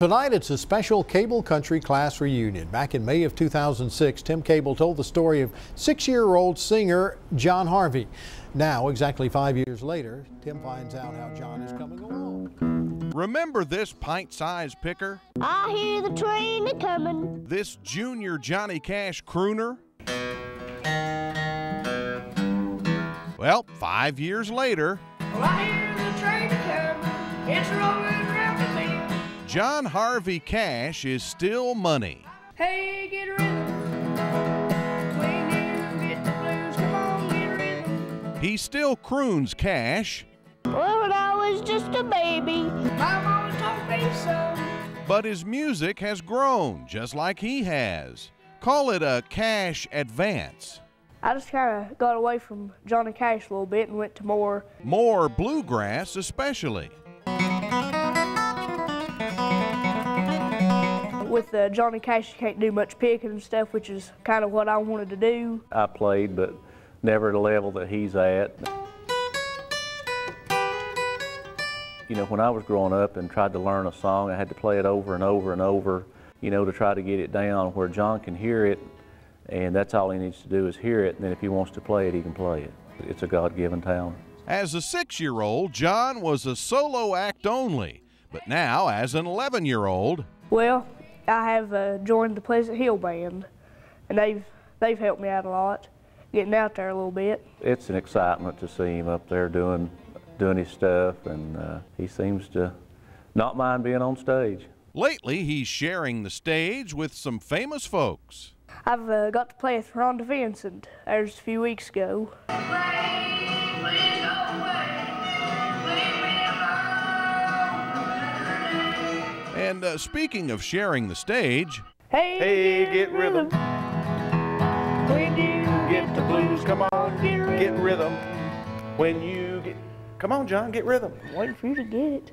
Tonight, it's a special Cable Country class reunion. Back in May of 2006, Tim Cable told the story of six-year-old singer John Harvey. Now, exactly five years later, Tim finds out how John is coming along. Remember this pint-sized picker? I hear the train a coming. This junior Johnny Cash crooner? Well, five years later, Well, I hear the train a coming. It's rolling around the bend. John Harvey Cash is still money. Hey, get rhythm. When you get the blues, come on, get rhythm. He still croons Cash, Well, when I was just a baby, My mama taught me so. but his music has grown just like he has. Call it a cash advance. I just kind of got away from Johnny Cash a little bit and went to more. More bluegrass, especially. With uh, Johnny Cash, you can't do much picking and stuff, which is kind of what I wanted to do. I played, but never at the level that he's at. You know, when I was growing up and tried to learn a song, I had to play it over and over and over, you know, to try to get it down where John can hear it, and that's all he needs to do is hear it, and then if he wants to play it, he can play it. It's a God-given talent. As a six year old, John was a solo act only, but now, as an 11 year old, Well, I have uh, joined the Pleasant Hill Band, and they've they've helped me out a lot, getting out there a little bit. It's an excitement to see him up there doing, doing his stuff, and uh, he seems to not mind being on stage. lately he's sharing the stage with some famous folks. I've uh, got to play with Rhonda Vincent. There's a few weeks ago. And uh, speaking of sharing the stage, Hey, Hey, get rhythm. When you Get the blues, come on, get rhythm. get rhythm. When you get, come on, John, get rhythm. Waiting for you to get it.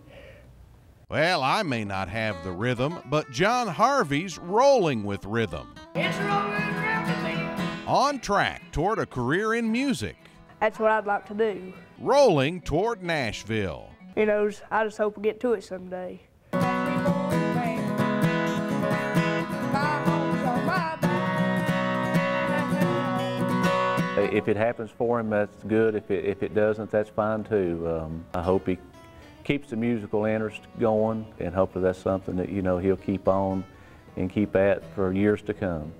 well, I may not have the rhythm, but John Harvey's rolling with rhythm. It's rolling around the bend. On track toward a career in music, That's what I'd like to do. rolling toward Nashville. You know, I just hope we get to it someday. If it happens for him, that's good. If it, if it doesn't, that's fine too. Um, I hope he keeps the musical interest going, and hopefully that's something that, you know, he'll keep on and keep at for years to come.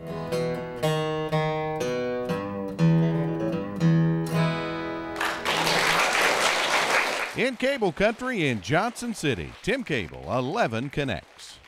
In Cable Country in Johnson City, Tim Cable, 11 Connects.